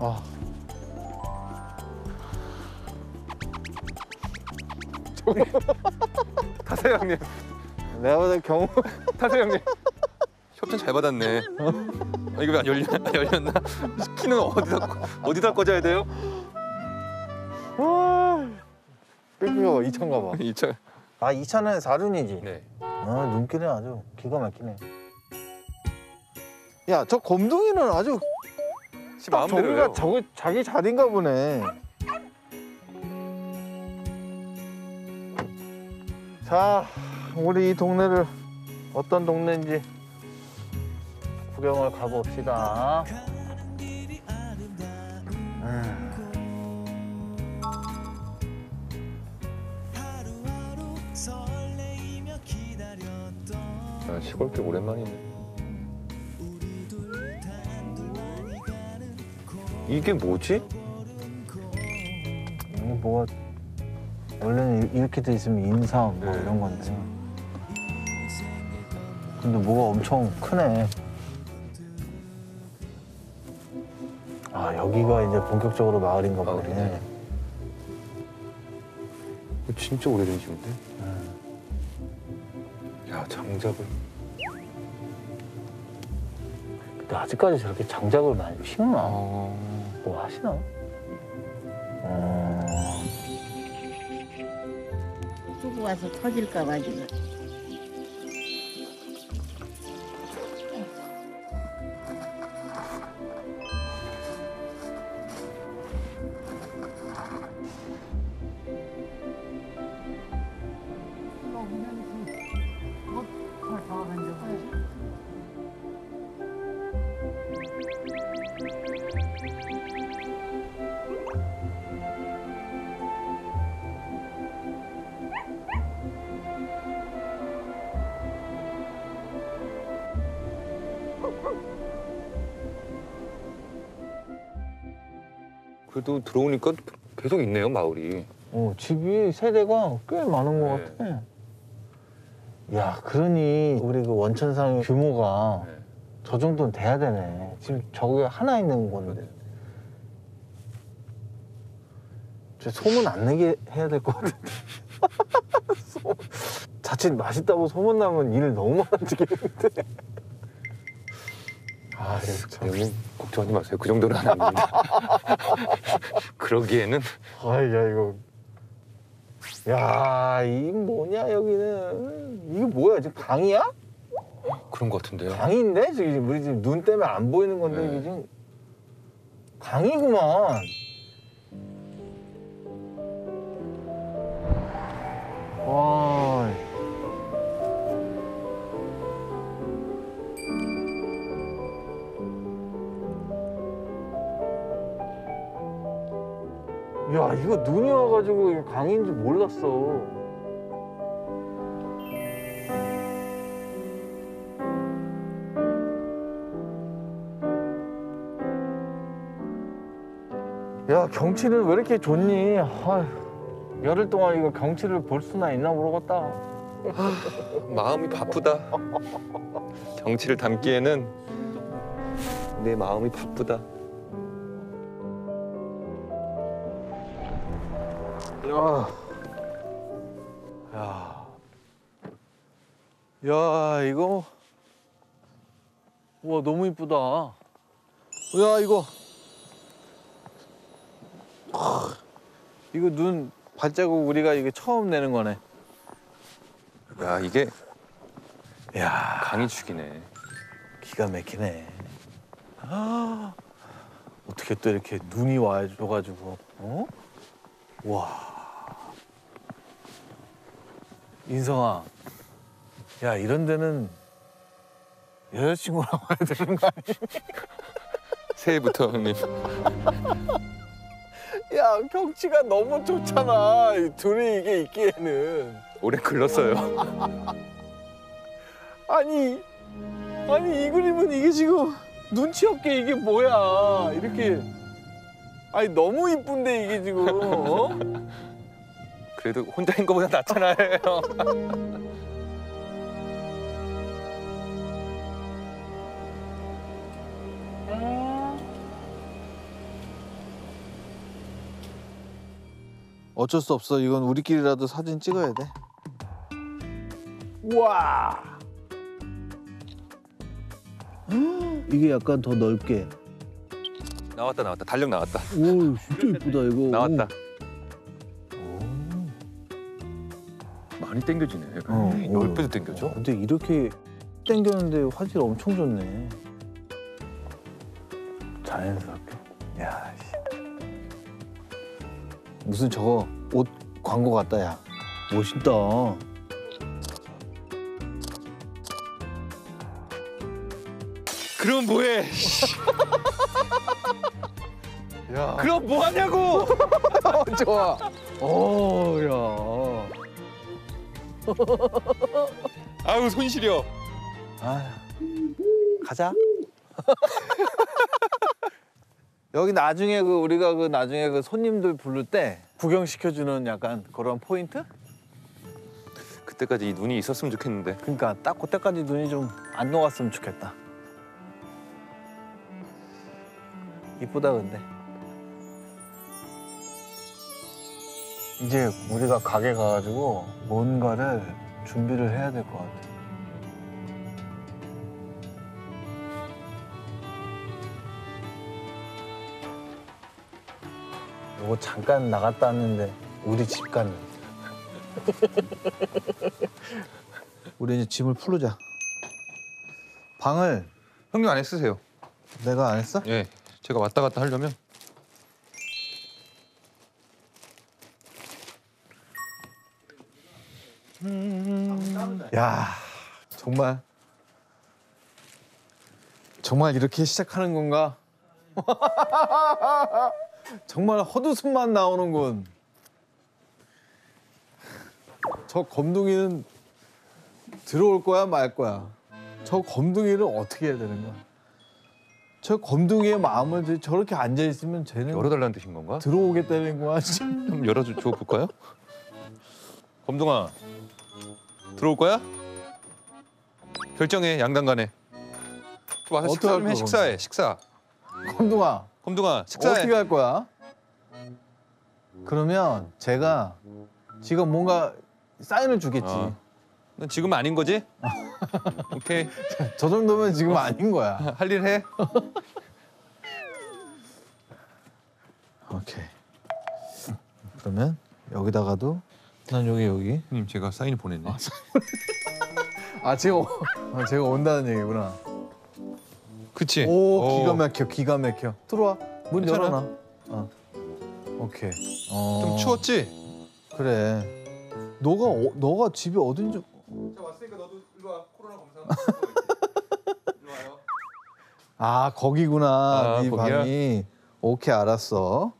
아. 타세요 형님. 내가 볼때 경우 타세요 형님. 협찬 잘 받았네. 아, 이거 왜 안? 안 열렸나? 키는 어디다 어디다 꽂아야 돼요? 삐삐가 2천 가봐. 이차. 아 2차는 사륜이지. 네. 아 눈길은 아주 기가 막히네. 야 저 검둥이는 아주 지. 저기가 저기 자기 자리인가 보네. 자 우리 이 동네를 어떤 동네인지 구경을 가봅시다. 음. 아, 시골길 오랜만이네. 이게 뭐지? 이게 뭐가 원래는 이- 이렇게 돼 있으면 인사 뭐 네. 이런 건데 근데 뭐가 엄청 크네 아 여기가 이제 본격적으로 마을인가 보네 마을이네. 이거 진짜 오래된 집인데? 야 장작을. 근데 아직까지 저렇게 장작을 많이 피우나 아. 뭐 하시나 어... 쓰고 와서 터질까 봐 지금. 그래도 들어오니까 계속 있네요 마을이. 어, 집이 세대가 꽤 많은 것 네. 같아 야 그러니 우리 그 원천상 규모가 네. 저 정도는 돼야 되네. 지금 저게 하나 있는 건데. 저 소문 안 내게 해야 될 것 같은데. 소- 자칫 맛있다고 소문 나면 일 너무 많아지겠는데. 아, 참. 걱정하지 마세요. 그 정도는 안 합니다. 그러기에는 아이, 야, 이거. 야, 이 뭐냐, 여기는. 이게 뭐야, 지금 강이야? 그런 것 같은데요. 강인데? 지금 우리 지금 눈 때문에 안 보이는 건데, 네. 이게 지금. 강이구만. 와. 야, 이거 눈이 와가지고 강인지 몰랐어. 야, 경치는 왜 이렇게 좋니? 아휴, 열흘 동안 이거 경치를 볼 수나 있나 모르겠다. 마음이 바쁘다. 정치를 담기에는 내 마음이 바쁘다. 야. 야. 야, 이거. 와, 너무 이쁘다. 야, 이거. 하, 이거 눈 발자국 우리가 이게 처음 내는 거네. 야 이게 야, 강이 죽이네. 기가 막히네. 아, 어떻게 또 이렇게 눈이 와줘가지고, 어? 와. 인성아, 야, 이런 데는 여자친구랑 와야 되는 거 아니야? 새해부터 형님. 야, 경치가 너무 좋잖아. 이 둘이 이게 있기에는. 오래 글렀어요. 아니, 아니, 이 그림은 이게 지금 눈치 없게 이게 뭐야. 이렇게. 아니, 너무 이쁜데 이게 지금. 어? 그래도 혼자인 거보다 낫잖아요. 음. 어쩔 수 없어. 이건 우리끼리라도 사진 찍어야 돼. 우와. 이게 약간 더 넓게. 나왔다 나왔다. 달력 나왔다. 오, 진짜 이쁘다 이거. 나왔다. 오. 많이 땡겨지네 어, 열 어. 배도 땡겨져 근데 이렇게 당겼는데 화질 엄청 좋네. 자연스럽게. 야, 씨. 무슨 저거 옷 광고 같다, 야. 멋있다. 그럼 뭐해 야, 그럼 뭐 하냐고 좋아. 오, 야. 아우 손 시려 아, 가자. 여기 나중에 그 우리가 그 나중에 그 손님들 부를 때 구경시켜주는 약간 그런 포인트? 그때까지 이 눈이 있었으면 좋겠는데 그러니까 딱 그때까지 눈이 좀 안 녹았으면 좋겠다. 이쁘다 근데. 이제 우리가 가게 가가지고 뭔가를 준비를 해야 될 것 같아. 요거 잠깐 나갔다 왔는데 우리 집 가는. 우리 이제 짐을 풀자. 방을 형님 안에 쓰세요 내가 안 했어? 예 제가 왔다 갔다 하려면 야 정말 정말 이렇게 시작하는 건가? 정말 헛웃음만 나오는군. 저 검둥이는 들어올 거야 말 거야. 저 검둥이를 어떻게 해야 되는 거야? 저 검둥이의 마음을 저- 저렇게 앉아 있으면 쟤는 열어달라는 뜻인 건가? 들어오겠다는 거야. 좀 열어줘 줘 볼까요? 검동아 들어올 거야? 결정해 양당 간에 와서 어떻게 식사 할좀해 식사해 식사 검둥아 검동아 식사해 어떻게 할 거야? 그러면 제가 지금 뭔가 사인을 주겠지. 어. 넌 지금 아닌 거지? 오케이 저 정도면 지금 아닌 거야. 할 일 해. 오케이. 그러면 여기다가도 난 여기 여기. 형님 제가 사인 보냈네. 아 제가 오- 아, 제가 온다는 얘기구나. 그치? 오 어, 기가 막혀 기가 막혀. 들어와 문 괜찮아? 열어놔. 어. 오케이. 어. 좀 추웠지? 그래. 너가 어, 너가 집이 어딘지 자 왔으니까 너도 일로 와 코로나 검사. 일로 와요. 아 거기구나 아, 네 거기야? 방이. 오케이 알았어.